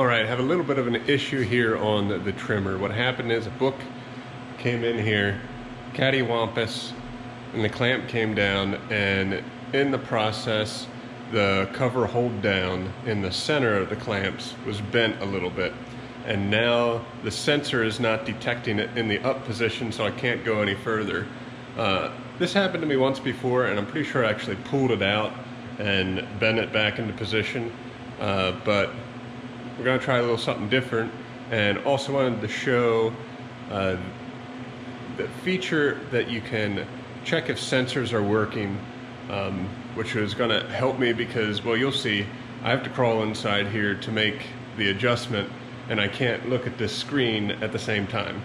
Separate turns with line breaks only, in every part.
All right, I have a little bit of an issue here on the, the trimmer. What happened is a book came in here, cattywampus, and the clamp came down, and in the process, the cover hold down in the center of the clamps was bent a little bit. And now the sensor is not detecting it in the up position, so I can't go any further. Uh, this happened to me once before, and I'm pretty sure I actually pulled it out and bent it back into position. Uh, but we're gonna try a little something different and also wanted to show uh, the feature that you can check if sensors are working um, which is gonna help me because well you'll see I have to crawl inside here to make the adjustment and I can't look at this screen at the same time.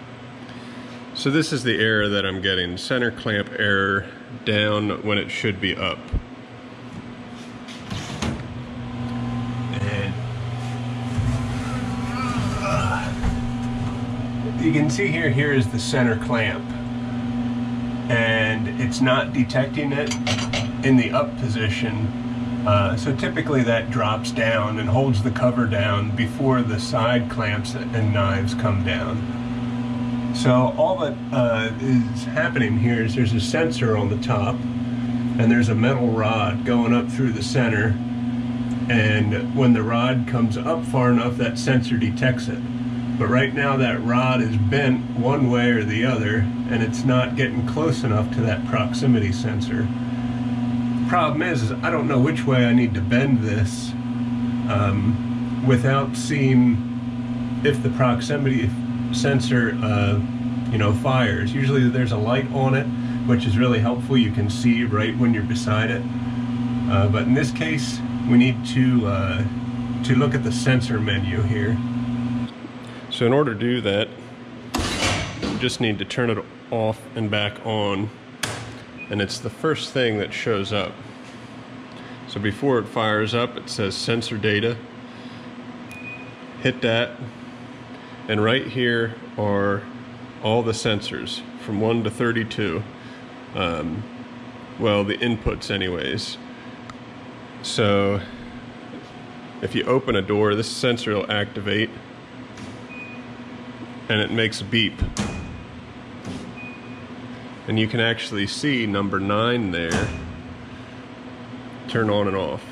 So this is the error that I'm getting, center clamp error down when it should be up. You can see here, here is the center clamp. And it's not detecting it in the up position. Uh, so typically that drops down and holds the cover down before the side clamps and knives come down. So all that uh, is happening here is there's a sensor on the top and there's a metal rod going up through the center and when the rod comes up far enough that sensor detects it. But right now that rod is bent one way or the other and it's not getting close enough to that proximity sensor. The problem is, is I don't know which way I need to bend this um, without seeing if the proximity sensor uh, you know fires. Usually there's a light on it which is really helpful. You can see right when you're beside it. Uh, but in this case we need to uh, to look at the sensor menu here. So in order to do that, you just need to turn it off and back on. And it's the first thing that shows up. So before it fires up, it says sensor data. Hit that. And right here are all the sensors from 1 to 32. Um, well, the inputs anyways. So if you open a door, this sensor will activate and it makes a beep. And you can actually see number nine there turn on and off.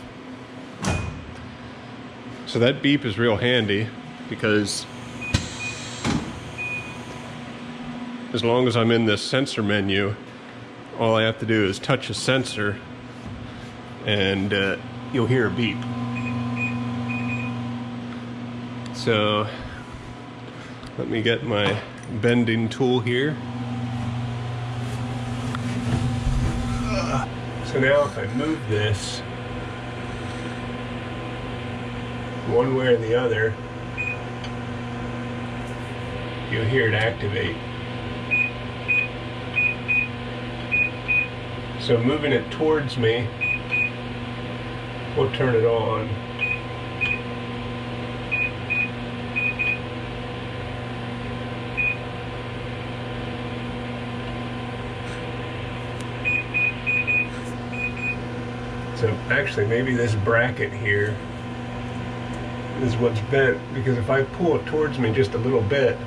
So that beep is real handy because as long as I'm in this sensor menu, all I have to do is touch a sensor and uh, you'll hear a beep. So let me get my bending tool here. So now if I move this one way or the other, you'll hear it activate. So moving it towards me will turn it on. So actually maybe this bracket here is what's bent because if I pull it towards me just a little bit,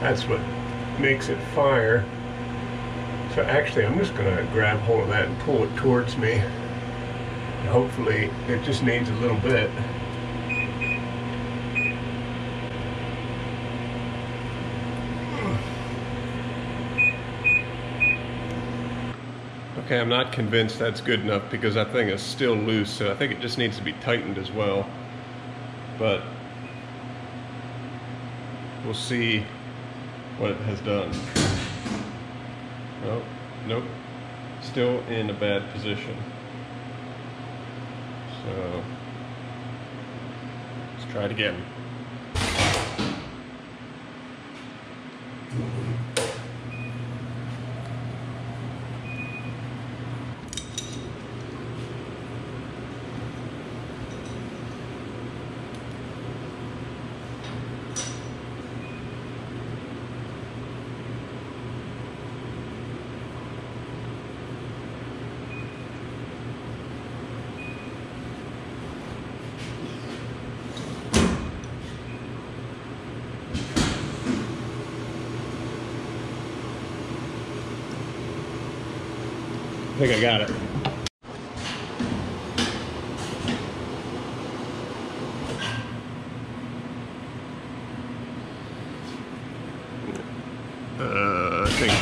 that's what makes it fire. So actually I'm just gonna grab hold of that and pull it towards me. Hopefully it just needs a little bit. Okay, I'm not convinced that's good enough because that thing is still loose, so I think it just needs to be tightened as well. But we'll see what it has done. Oh, nope, still in a bad position. So let's try it again. Think I got it. Uh, I think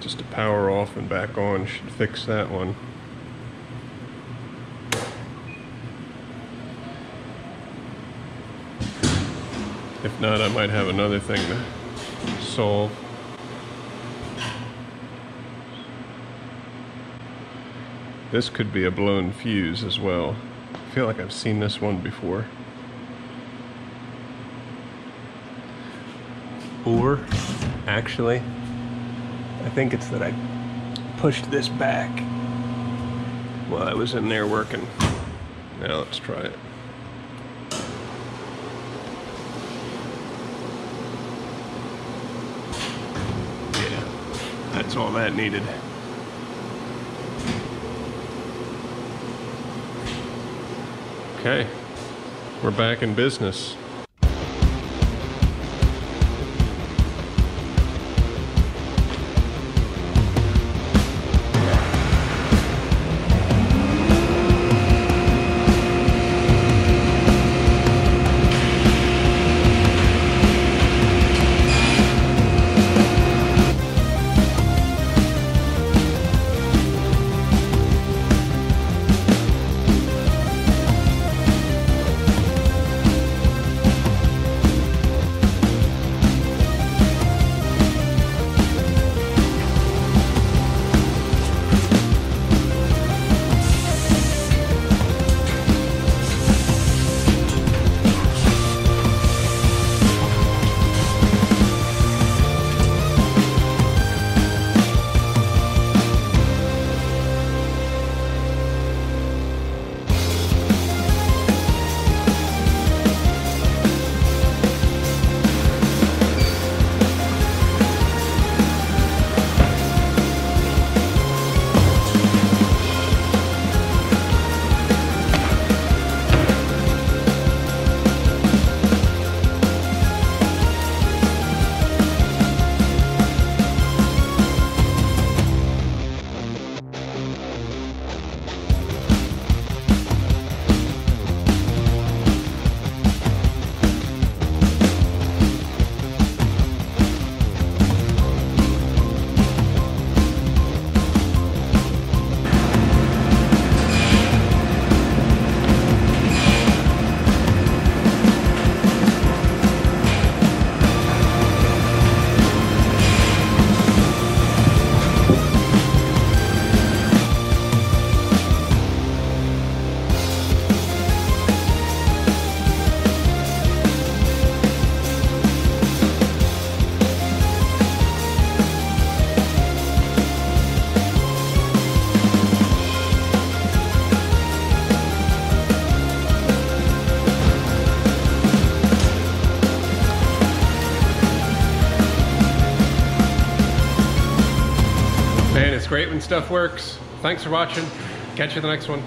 just a power off and back on should fix that one. If not, I might have another thing to solve. This could be a blown fuse as well. I feel like I've seen this one before. Or, actually, I think it's that I pushed this back while I was in there working. Now let's try it. Yeah, that's all that needed. Okay, we're back in business. Stuff works. Thanks for watching. Catch you in the next one.